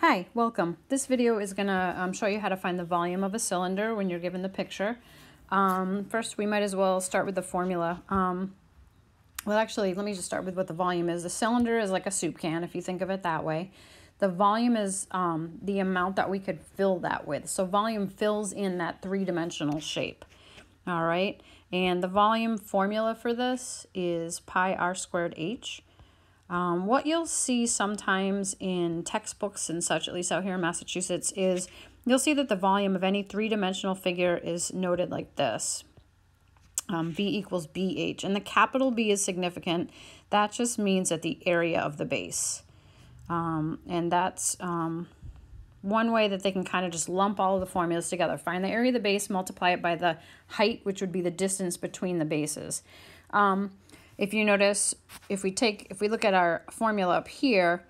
Hi, welcome. This video is going to um, show you how to find the volume of a cylinder when you're given the picture. Um, first, we might as well start with the formula. Um, well, actually, let me just start with what the volume is. The cylinder is like a soup can, if you think of it that way. The volume is um, the amount that we could fill that with. So volume fills in that three-dimensional shape. All right, and the volume formula for this is pi r squared h. Um, what you'll see sometimes in textbooks and such, at least out here in Massachusetts, is you'll see that the volume of any three-dimensional figure is noted like this. Um, V equals BH. And the capital B is significant. That just means that the area of the base. Um, and that's um, one way that they can kind of just lump all of the formulas together. Find the area of the base, multiply it by the height, which would be the distance between the bases. Um, if you notice, if we take, if we look at our formula up here,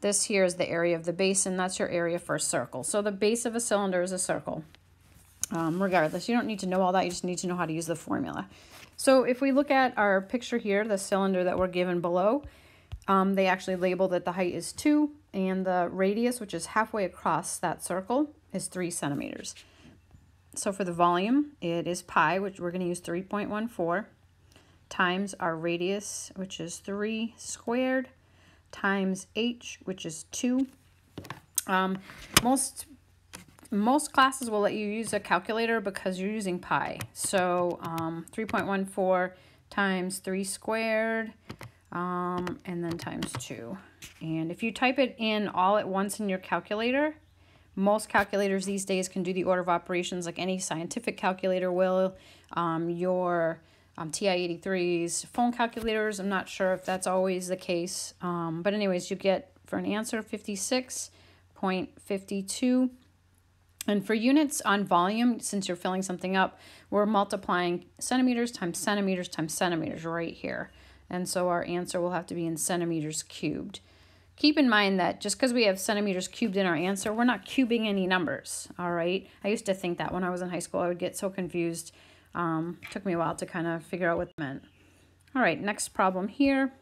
this here is the area of the base, and that's your area for a circle. So the base of a cylinder is a circle. Um, regardless, you don't need to know all that. You just need to know how to use the formula. So if we look at our picture here, the cylinder that we're given below, um, they actually label that the height is 2 and the radius, which is halfway across that circle, is 3 centimeters. So for the volume, it is pi, which we're going to use 3.14 times our radius, which is 3 squared, times h, which is 2. Um, most most classes will let you use a calculator because you're using pi. So um, 3.14 times 3 squared, um, and then times 2. And if you type it in all at once in your calculator, most calculators these days can do the order of operations like any scientific calculator will. Um, your um, TI-83s, phone calculators. I'm not sure if that's always the case. Um, but anyways, you get for an answer 56.52. And for units on volume, since you're filling something up, we're multiplying centimeters times centimeters times centimeters right here. And so our answer will have to be in centimeters cubed. Keep in mind that just because we have centimeters cubed in our answer, we're not cubing any numbers, all right? I used to think that when I was in high school, I would get so confused um, took me a while to kind of figure out what it meant. All right, next problem here.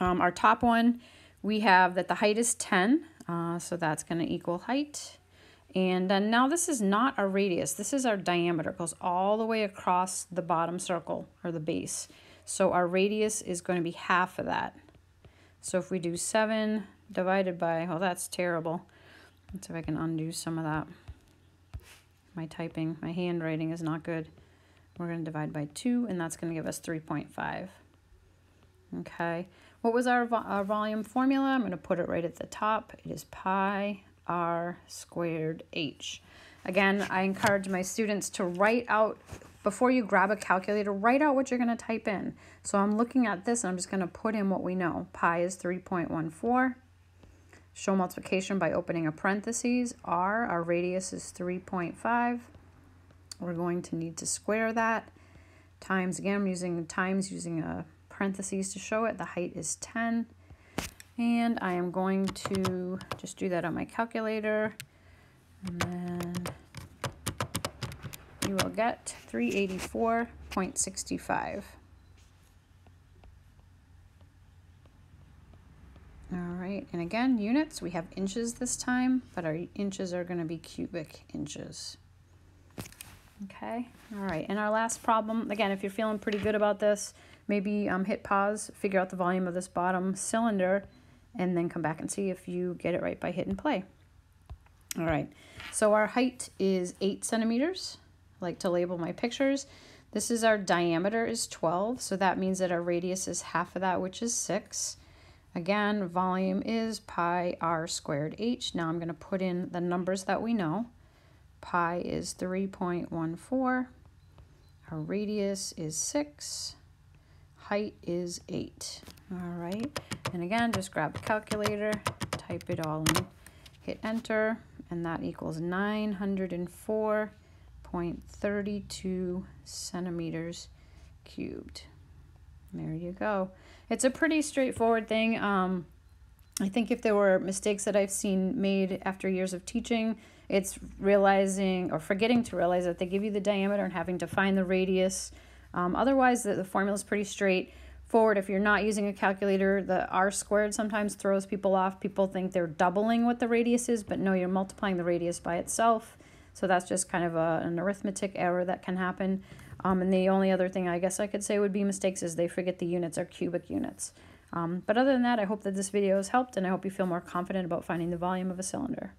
Um, our top one, we have that the height is 10, uh, so that's going to equal height. And uh, now this is not our radius, this is our diameter. It goes all the way across the bottom circle, or the base. So our radius is going to be half of that. So if we do 7 divided by, oh, that's terrible. Let's see if I can undo some of that my typing, my handwriting is not good. We're going to divide by 2, and that's going to give us 3.5. Okay, what was our, vo our volume formula? I'm going to put it right at the top. It is pi r squared h. Again, I encourage my students to write out, before you grab a calculator, write out what you're going to type in. So I'm looking at this, and I'm just going to put in what we know. Pi is 3.14. Show multiplication by opening a parentheses. R, our radius is 3.5. We're going to need to square that. Times, again, I'm using times using a parentheses to show it. The height is 10. And I am going to just do that on my calculator. And then you will get 384.65. All right, and again, units, we have inches this time, but our inches are going to be cubic inches. Okay, all right, and our last problem, again, if you're feeling pretty good about this, maybe um, hit pause, figure out the volume of this bottom cylinder, and then come back and see if you get it right by hitting play. All right, so our height is 8 centimeters. I like to label my pictures. This is our diameter is 12, so that means that our radius is half of that, which is 6. Again, volume is pi r squared h. Now I'm going to put in the numbers that we know. Pi is 3.14. Our radius is 6. Height is 8. All right. And again, just grab the calculator, type it all in, hit enter, and that equals 904.32 centimeters cubed. There you go. It's a pretty straightforward thing. Um, I think if there were mistakes that I've seen made after years of teaching, it's realizing or forgetting to realize that they give you the diameter and having to find the radius. Um, otherwise, the, the formula is pretty straightforward. if you're not using a calculator, the r squared sometimes throws people off. People think they're doubling what the radius is, but no, you're multiplying the radius by itself. So that's just kind of a, an arithmetic error that can happen. Um, and the only other thing I guess I could say would be mistakes is they forget the units are cubic units. Um, but other than that, I hope that this video has helped and I hope you feel more confident about finding the volume of a cylinder.